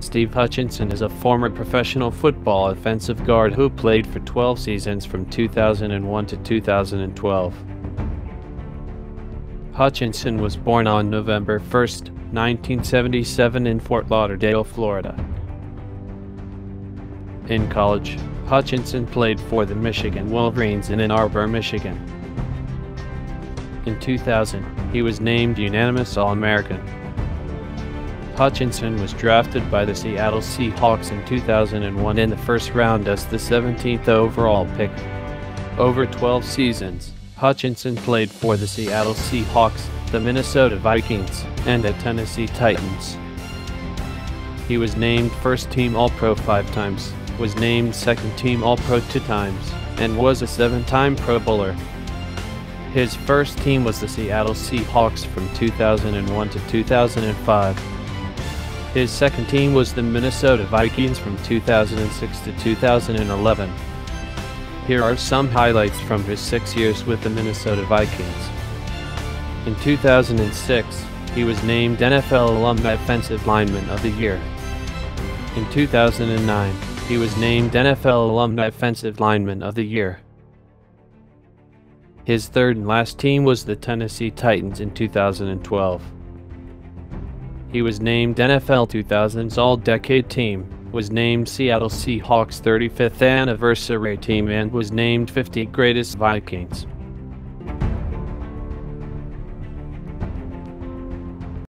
Steve Hutchinson is a former professional football offensive guard who played for 12 seasons from 2001 to 2012. Hutchinson was born on November 1, 1977 in Fort Lauderdale, Florida. In college, Hutchinson played for the Michigan Wolverines in Ann Arbor, Michigan. In 2000, he was named unanimous All-American. Hutchinson was drafted by the Seattle Seahawks in 2001 in the first round as the 17th overall pick. Over 12 seasons, Hutchinson played for the Seattle Seahawks, the Minnesota Vikings, and the Tennessee Titans. He was named first team All Pro five times, was named second team All Pro two times, and was a seven time Pro Bowler. His first team was the Seattle Seahawks from 2001 to 2005. His second team was the Minnesota Vikings from 2006 to 2011. Here are some highlights from his six years with the Minnesota Vikings. In 2006, he was named NFL Alumni Offensive Lineman of the Year. In 2009, he was named NFL Alumni Offensive Lineman of the Year. His third and last team was the Tennessee Titans in 2012. He was named NFL 2000's All-Decade Team, was named Seattle Seahawks 35th Anniversary Team and was named 50 Greatest Vikings.